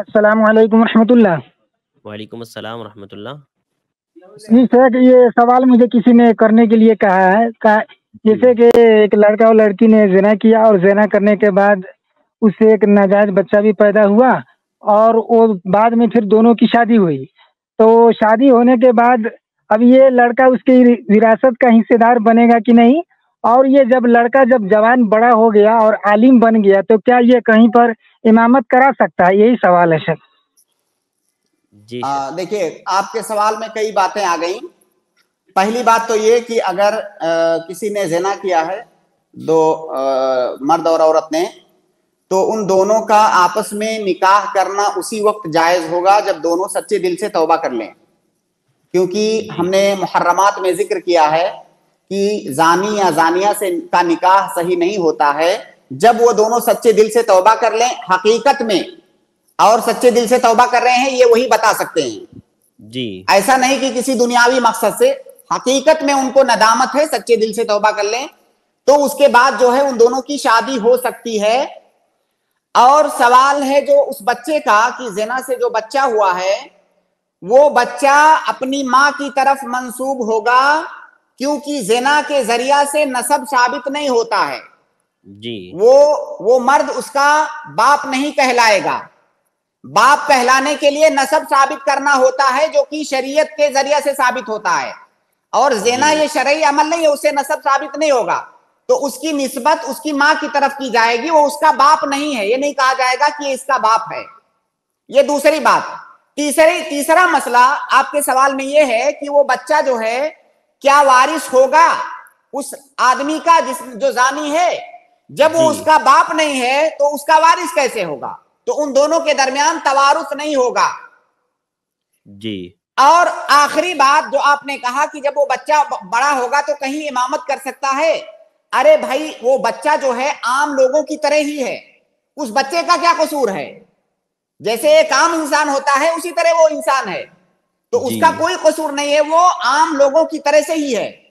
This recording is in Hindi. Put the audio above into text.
अस्सलाम वालेकुम रहमतुल्लाह वालेकुम अस्सलाम रहमतुल्लाह जी सर ये सवाल मुझे किसी ने करने के लिए कहा है का जैसे कि एक लड़का और लड़की ने जना किया और जना करने के बाद उससे एक नाजायज बच्चा भी पैदा हुआ और वो बाद में फिर दोनों की शादी हुई। तो शादी होने के बाद अब ये लड़का उसकी विरासत का हिस्सेदार बनेगा कि नहीं? और ये जब लड़का जब जवान बड़ा हो गया और आलिम बन गया तो क्या ये कहीं पर इमामत करा सकता है? यही सवाल है सर। जी देखिए आपके सवाल में कई बातें आ गई। पहली बात तो ये कि अगर आ, किसी ने जेना किया है दो आ, मर्द और औरत ने तो उन दोनों का आपस में निकाह करना उसी वक्त जायज़ होगा जब दोनों सच्चे दिल से तौबा कर लें। क्योंकि हमने मुहर्रमात में ज़िक्र किया है कि जानी या जानिया से का निकाह सही नहीं होता है जब वो दोनों सच्चे दिल से तौबा कर लें हकीकत में और सच्चे दिल से तौबा कर रहे हैं ये वही बता सकते हैं। जी। ऐसा नहीं कि किसी दुनियावी मकसद से हकीकत में उनको नदामत है सच्चे दिल से तौबा कर लें तो उसके बाद जो है उन दोनों की शादी हो सकती है। और सवाल है जो उस बच्चे का कि जेना से जो बच्चा हुआ है वो बच्चा अपनी माँ की तरफ़ मंसूब होगा क्योंकि जेना के ज़रिया से नसब साबित नहीं होता है। जी। वो वो मर्द उसका बाप नहीं कहलाएगा। बाप कहलाने के लिए नसब साबित करना होता है जो कि शरीयत के ज़रिया से साबित होता है। और जेना ये शरई अमल नहीं है उससे नसब साबित नहीं होगा। तो उसकी निस्बत उसकी माँ की तरफ़ की जाएगी वो उसका बाप नहीं है। ये नहीं कहा जाएगा कि ये इसका बाप है। ये दूसरी बात। तीसरी तीसरा मसला आपके सवाल में ये है कि वो बच्चा जो है क्या वारिस होगा उस आदमी का जिस जो जानी है? जब वो उसका बाप नहीं है तो उसका वारिस कैसे होगा? तो उन दोनों के दरमियान तवारुस नहीं होगा। जी। और आखिरी बात जो आपने कहा कि जब वो बच्चा बड़ा होगा तो कहीं इमामत कर सकता है। अरे भाई वो बच्चा जो है आम लोगों की तरह ही है। उस बच्चे का क्या कसूर है? जैसे एक आम इंसान होता है उसी तरह वो इंसान है। तो उसका कोई कसूर नहीं है वो आम लोगों की तरह से ही है।